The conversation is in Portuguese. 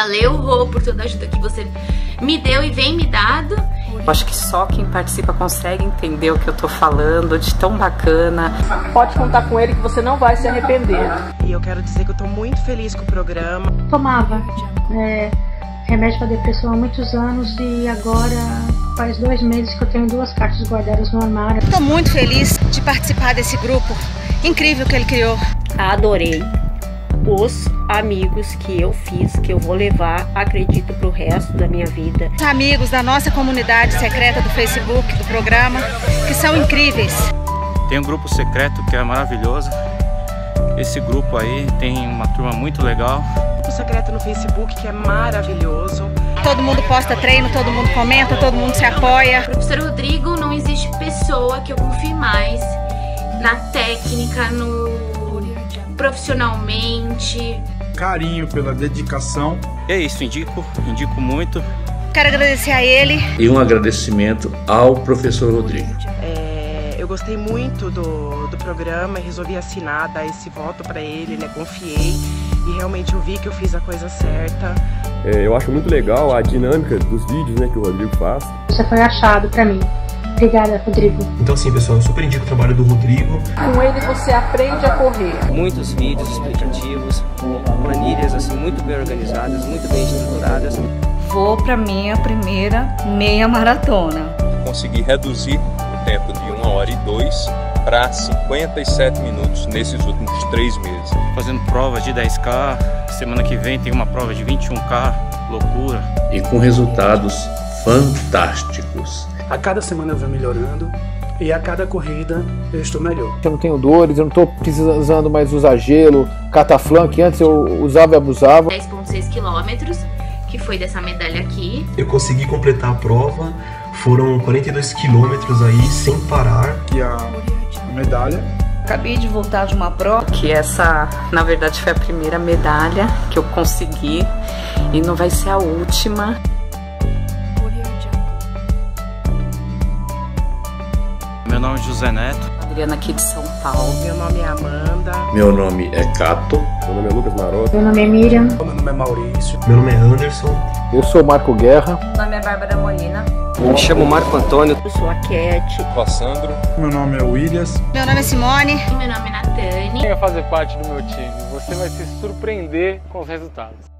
Valeu, Rô, por toda a ajuda que você me deu e vem me dado. Acho que só quem participa consegue entender o que eu tô falando, de tão bacana. Pode contar com ele que você não vai se arrepender. E eu quero dizer que eu tô muito feliz com o programa. Tomava é, remédio para depressão há muitos anos e agora faz dois meses que eu tenho duas cartas guardadas no armário. Tô muito feliz de participar desse grupo incrível que ele criou. Adorei os amigos que eu fiz, que eu vou levar, acredito, para o resto da minha vida. Os amigos da nossa comunidade secreta do Facebook, do programa, que são incríveis. Tem um grupo secreto que é maravilhoso. Esse grupo aí tem uma turma muito legal. Grupo secreto no Facebook que é maravilhoso. Todo mundo posta treino, todo mundo comenta, todo mundo se apoia. Professor Rodrigo, não existe pessoa que eu confie mais na técnica, no profissionalmente. Carinho pela dedicação. É isso, indico, indico muito. Quero agradecer a ele. E um agradecimento ao professor Rodrigo. É, eu gostei muito do, do programa e resolvi assinar, dar esse voto para ele, né? Confiei e realmente eu vi que eu fiz a coisa certa. É, eu acho muito legal a dinâmica dos vídeos né, que o Rodrigo faz. Você foi achado para mim. Obrigada, Rodrigo. Então, sim, pessoal, eu super indico o trabalho do Rodrigo. Com ele você aprende a correr. Muitos vídeos explicativos, planilhas assim muito bem organizadas, muito bem estruturadas. Vou para minha primeira meia maratona. Consegui reduzir o tempo de 1 hora e 2 para 57 minutos nesses últimos três meses. Fazendo provas de 10K, semana que vem tem uma prova de 21K, loucura. E com resultados fantásticos. A cada semana eu venho melhorando e a cada corrida eu estou melhor. Eu não tenho dores, eu não estou precisando mais usar gelo, cataflã, que antes eu usava e abusava. 10,6 quilômetros, que foi dessa medalha aqui. Eu consegui completar a prova, foram 42 quilômetros aí sem parar. E a medalha Acabei de voltar de uma prova. Que essa, na verdade, foi a primeira medalha que eu consegui e não vai ser a última. Meu nome é José Neto. Adriana aqui de São Paulo. Meu nome é Amanda. Meu nome é Cato. Meu nome é Lucas Maroto. Meu nome é Miriam. Meu nome é Maurício. Meu nome é Anderson. Eu sou Marco Guerra. Meu nome é Bárbara Molina. Me chamo Marco Antônio. Eu sou a Cat. Sandro. Meu nome é Williams. Meu nome é Simone. E meu nome é Natane. Venha fazer parte do meu time. Você vai se surpreender com os resultados.